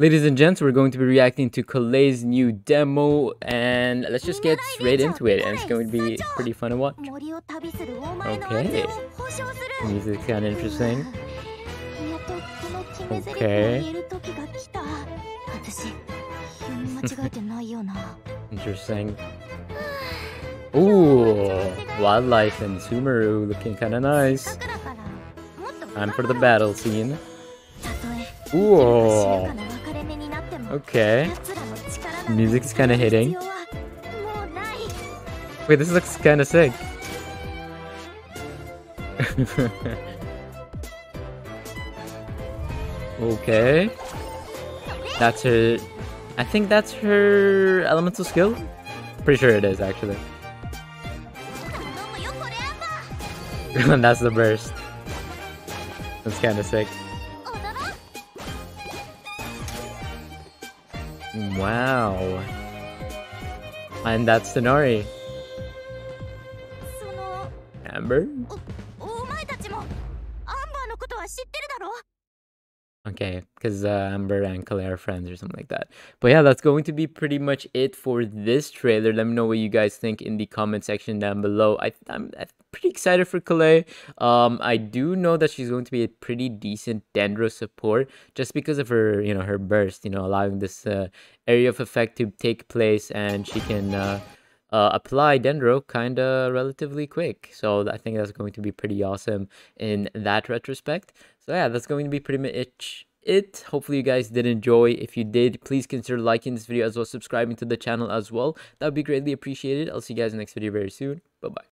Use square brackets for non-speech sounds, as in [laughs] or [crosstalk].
Ladies and gents, we're going to be reacting to Collei's new demo, and let's just get straight into it, and it's going to be pretty fun to watch. Okay. Music's kind of interesting. Okay. [laughs] Interesting. Ooh, wildlife and Sumeru looking kind of nice. Time for the battle scene. Ooh. Okay. Music's kind of hitting. Wait, this looks kind of sick. [laughs] okay. That's her... I think that's her elemental skill? Pretty sure it is, actually. [laughs] that's the burst. That's kind of sick. Wow. And that's Tighnari. Amber? Okay, because uh, Amber and Collei are friends or something like that. But yeah, that's going to be pretty much it for this trailer. Let me know what you guys think in the comment section down below. I, I'm, I'm pretty excited for Collei. Um, I do know that she's going to be a pretty decent Dendro support just because of her, you know, her burst, you know, allowing this uh, area of effect to take place and she can... Uh, uh, apply Dendro kind of relatively quick. So I think that's going to be pretty awesome in that retrospect. So yeah, that's going to be pretty much it. Hopefully you guys did enjoy. If you did, please consider liking this video as well, subscribing to the channel as well. That would be greatly appreciated. I'll see you guys in the next video very soon. Bye-bye.